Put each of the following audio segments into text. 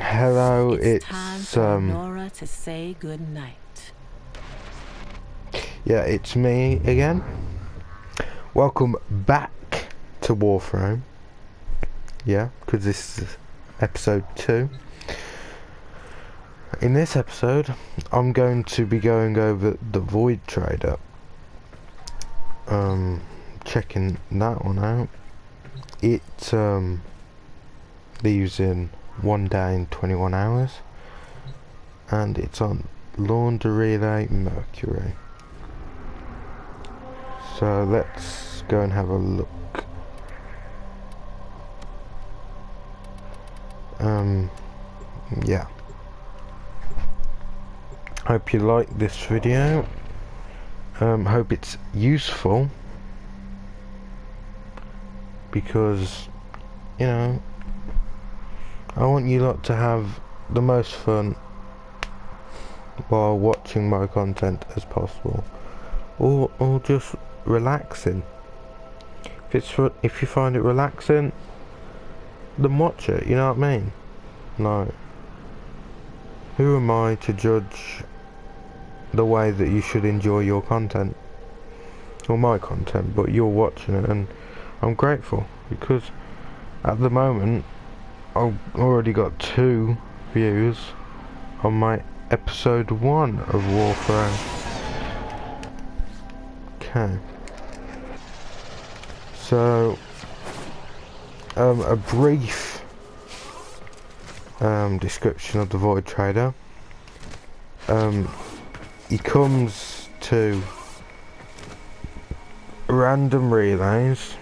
Hello, It's, it's, um Nora to say goodnight. yeah, it's me again. Welcome back to Warframe. Yeah, because this is episode two. In this episode, I'm going to be going over the Void Trader. Um, checking that one out. It um leaves in one day in 21 hours, and it's on Larunda Mercury. So let's go and have a look. Um, yeah. Hope you like this video. Um, hope it's useful because, you know, I want you lot to have the most fun while watching my content as possible, or or just relaxing. If it's if you find it relaxing, then watch it. You know what I mean? No. Who am I to judge the way that you should enjoy your content or my content? But you're watching it, and I'm grateful because at the moment I've already got two views on my episode one of Warframe. Okay. So, um, a brief um, description of the Void Trader. Um, he comes to random relays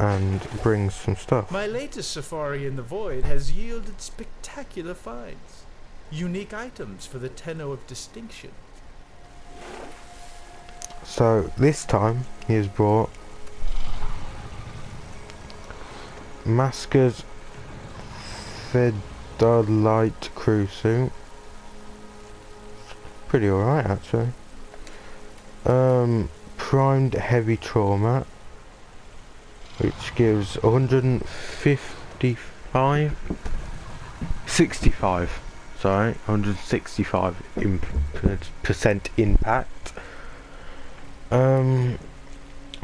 and brings some stuff. My latest safari in the void has yielded spectacular finds. Unique items for the Tenno of distinction. So this time he has brought Masker's Fedolite crew suit. Pretty alright actually. Um, primed heavy trauma, which gives 155, 65. Sorry, 165 imp percent impact. Um,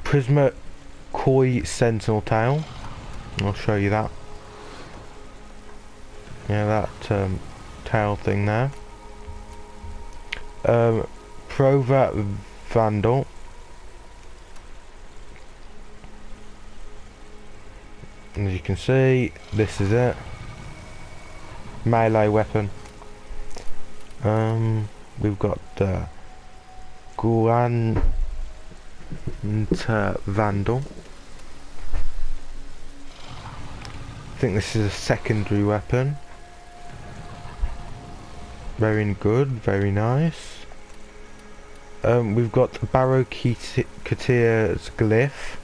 Prisma Koi Sentinel Tail. I'll show you that. Yeah, that um, tail thing there. Um, Prova Vandal. As you can see, this is it. Melee weapon. Um, we've got the Guan Vandal. I think this is a secondary weapon. Very good, very nice. Um, we've got Baro Ki'Teer's Glyph.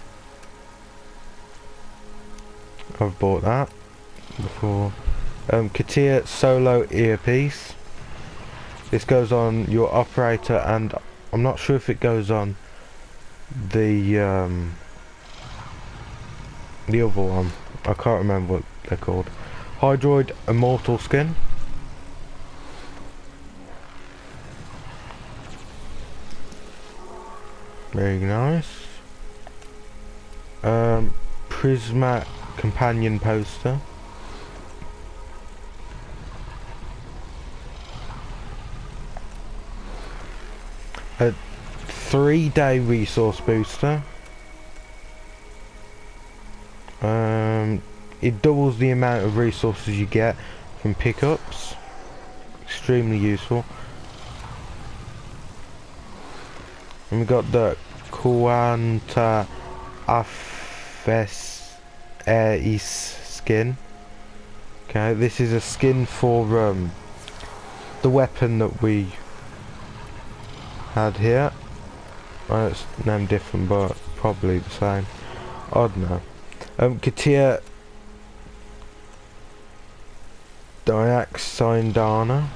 I've bought that before. Um, Ki'Teer Solo Earpiece. This goes on your operator and I'm not sure if it goes on the um, the other one. I can't remember what they're called. Hydroid Immortal Skin. Very nice. Um, Companion Poster. A three day resource booster. Um, it doubles the amount of resources you get from pickups. Extremely useful. And we got the Quanta Afes Air skin. Okay, this is a skin for um, the weapon that we had here. Well, it's named different, but probably the same. Don't know. Um, Katia Diax Syandana.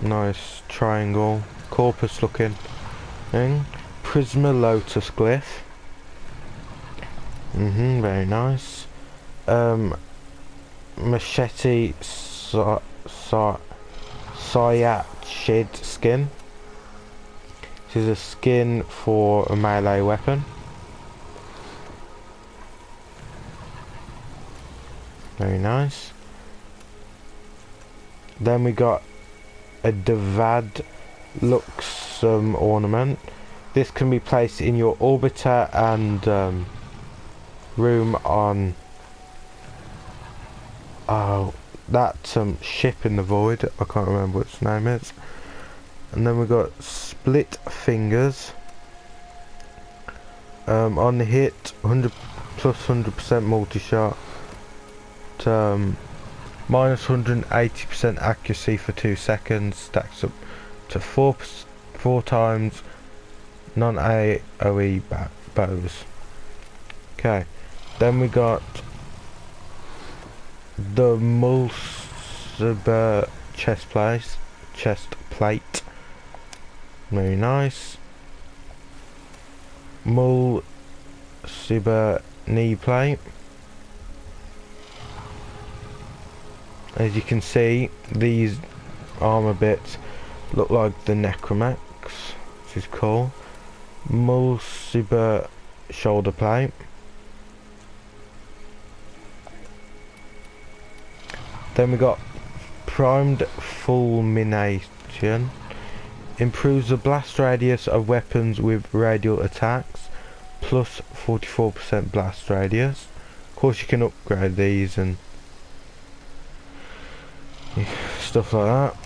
Nice triangle, corpus looking thing. Prisma Lotus Glyph. Mhm, very nice. um, machete sa Sayachid skin. This is a skin for a melee weapon. Very nice. Then we got a Devad Luxum ornament. This can be placed in your orbiter and um, room on oh that um, ship in the void. I can't remember what its name is. And then we got split fingers. Um, on the hit, 100 plus 100% multi-shot. Um, minus 180% accuracy for two seconds. Stacks up to four four times non-AOE bows. Okay, then we got the Mulciber chest plate. Chest plate. Very nice. Mulciber knee plate. As you can see, these armor bits look like the Necramechs, which is cool. Mulciber shoulder plate. Then we got primed fulmination. Improves the blast radius of weapons with radial attacks. Plus 44% blast radius. Of course you can upgrade these and stuff like that.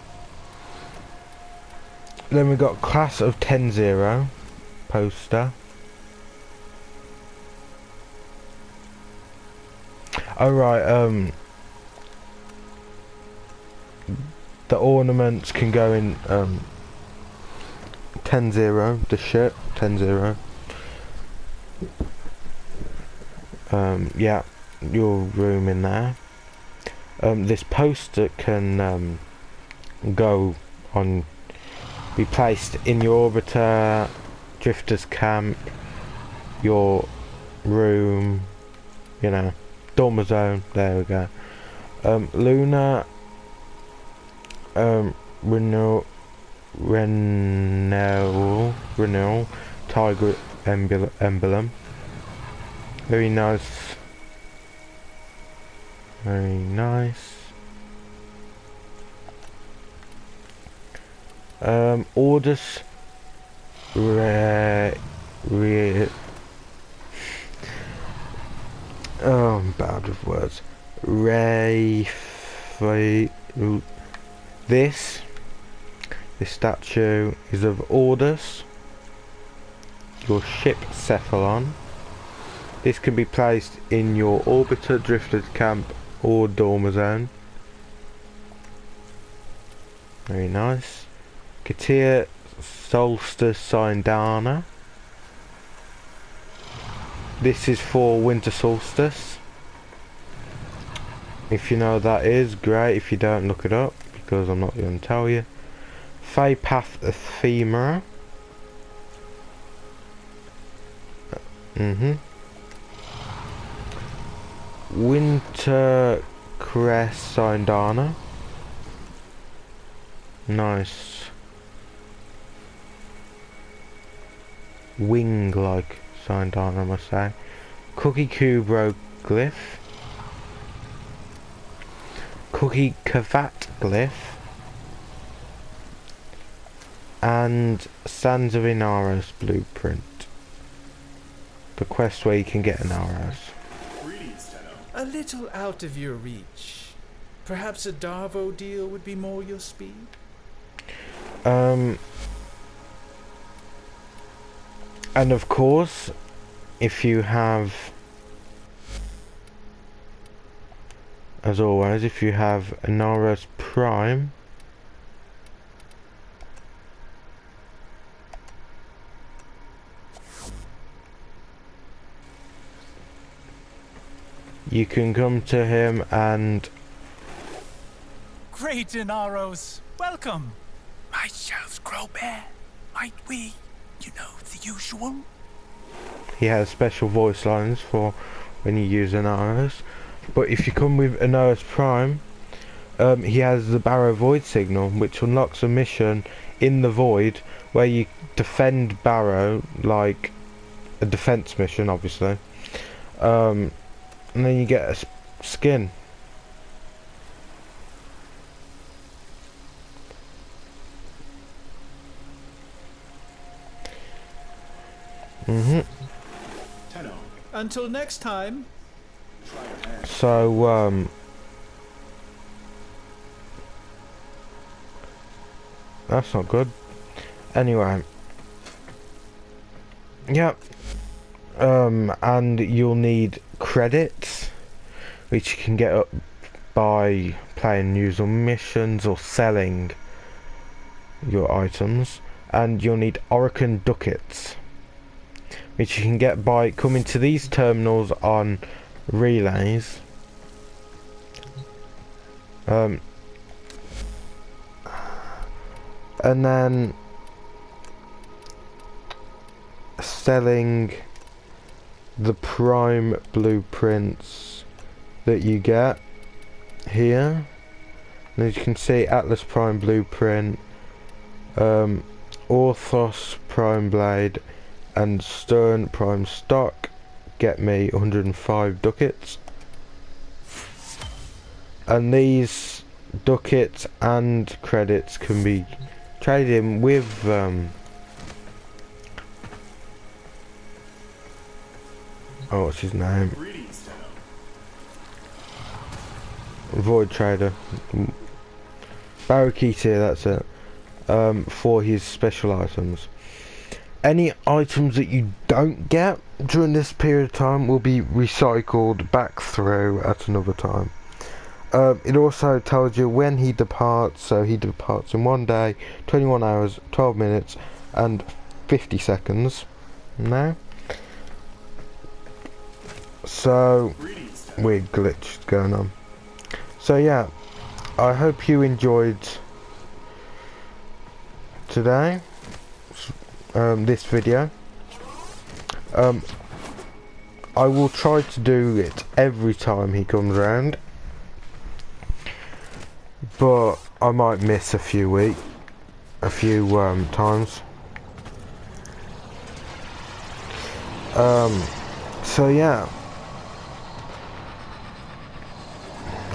Then we got class of 10-0 poster. Alright, um the ornaments can go in um 10-0, the shirt, 10-0. Um, yeah, your room in there. Um, this poster can um, go on, be placed in your orbiter, drifter's camp, your room, you know, Dormizone, there we go. Um, Luna, um, Renault, Renault, Renault, Tiger emblem. Very nice. Very nice. Um, orders. Re, re, oh, I'm bad with words. Ray, this this statue is of Ordis, your ship Cephalon. This can be placed in your orbiter, drifted camp or Dormizone. Very nice. Katia Solstice Syandana. This is for winter solstice. If you know what that is, great. If you don't, look it up because I'm not going to tell you. Path Ephemera. Mm-hmm. Winter Crest Syandana. Nice. Wing-like Syandana, I must say. Cookie Kubrow Glyph. Cookie Kavat Glyph and Sands of Inaros blueprint. The quest where you can get Inaros. A little out of your reach. Perhaps a Darvo deal would be more your speed? Um, and of course, if you have, as always, if you have Inaros Prime, you can come to him and Great Inaros, welcome. Might shelves grow bare? Might we, you know, the usual? He has special voice lines for when you use Inaros. But if you come with Anoa's Prime, um, he has the Baro Void signal, which unlocks a mission in the Void where you defend Baro like a defense mission, obviously. Um, and then you get a skin. Mhm. Until next time. So, um... That's not good. Anyway. Yep. Um, and you'll need credits, which you can get up by playing usual missions or selling your items. And you'll need Orokin ducats, which you can get by coming to these terminals on relays. Um, and then selling the prime blueprints that you get here. And as you can see, Atlas Prime blueprint, um, Orthos Prime blade, and Stern Prime stock get me 105 ducats. And these ducats and credits can be traded in with um, oh what's his name. Void Trader Barracuda that's it um, for his special items any items that you don't get during this period of time will be recycled back through at another time. Um, it also tells you when he departs. So he departs in one day 21 hours 12 minutes and 50 seconds. Now. So weird glitch going on. So yeah, I hope you enjoyed today, um, this video. Um, I will try to do it every time he comes around, but I might miss a few week, a few um, times. Um, so yeah.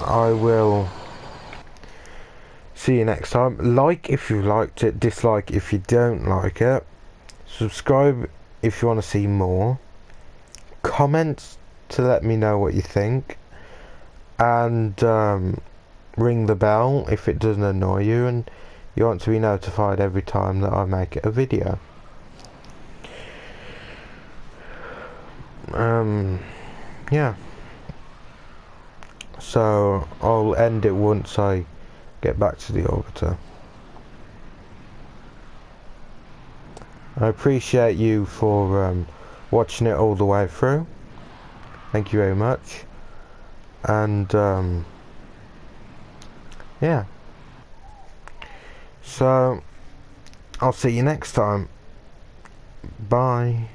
I will see you next time. Like if you liked it, dislike if you don't like it. Subscribe if you want to see more. Comment to let me know what you think. And um, ring the bell if it doesn't annoy you and you want to be notified every time that I make a video. Um, yeah. So I'll end it once I get back to the orbiter. I appreciate you for um, watching it all the way through. Thank you very much. And um, yeah. So I'll see you next time. Bye.